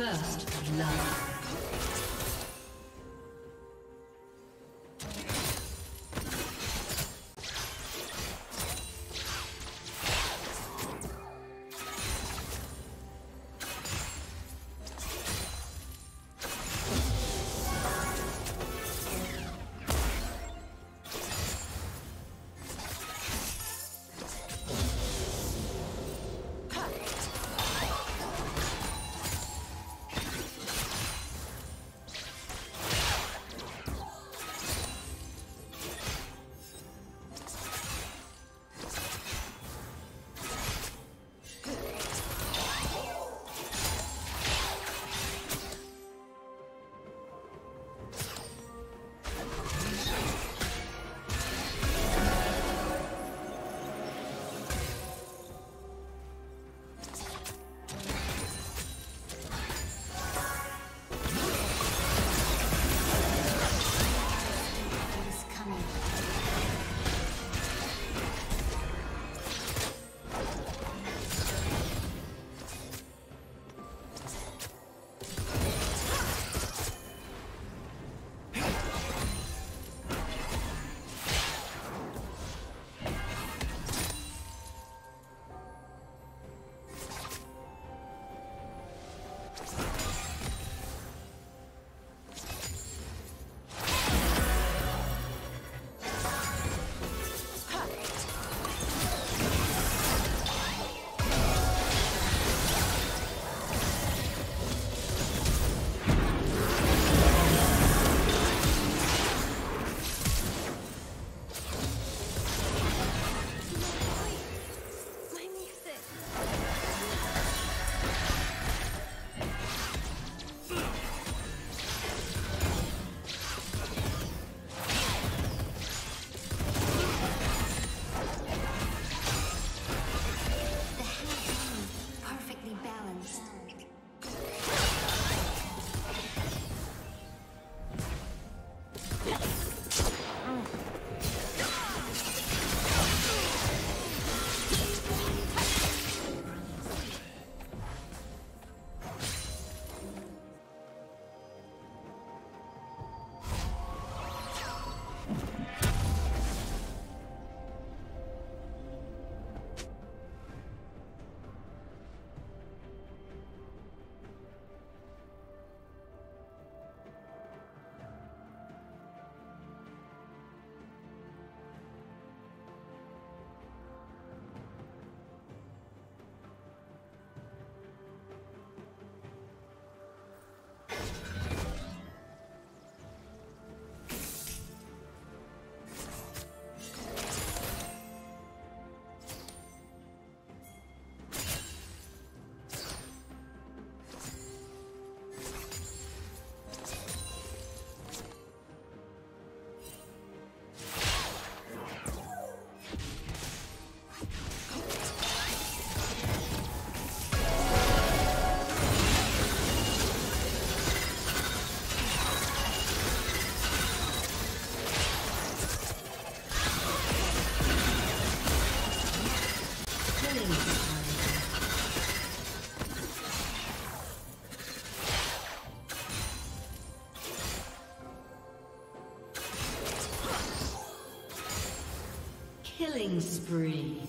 First love. Killing spree.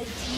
Red team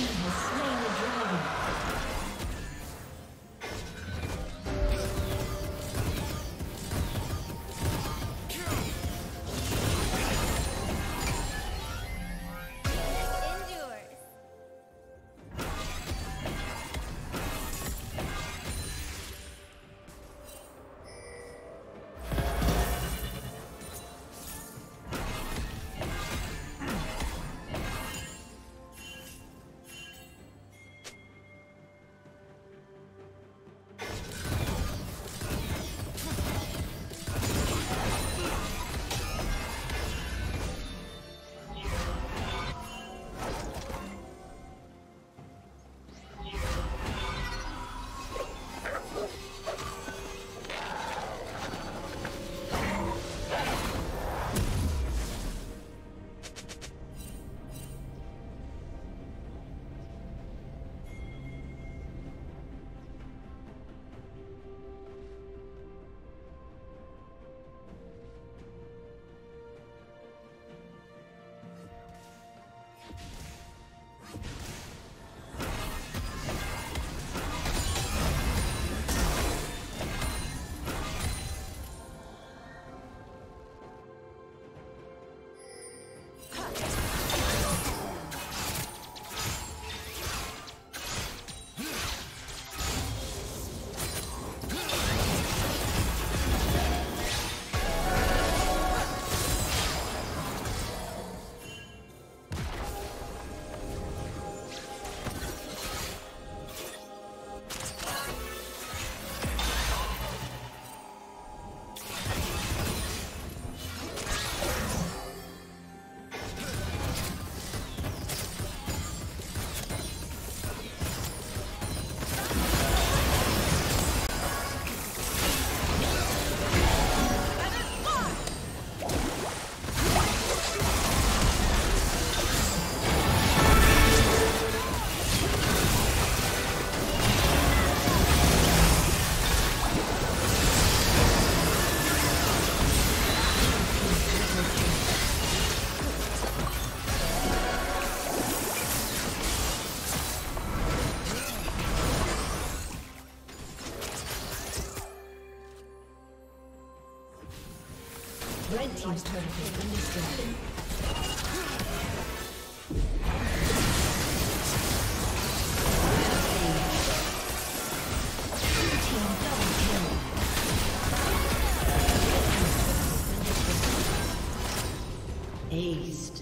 Aced.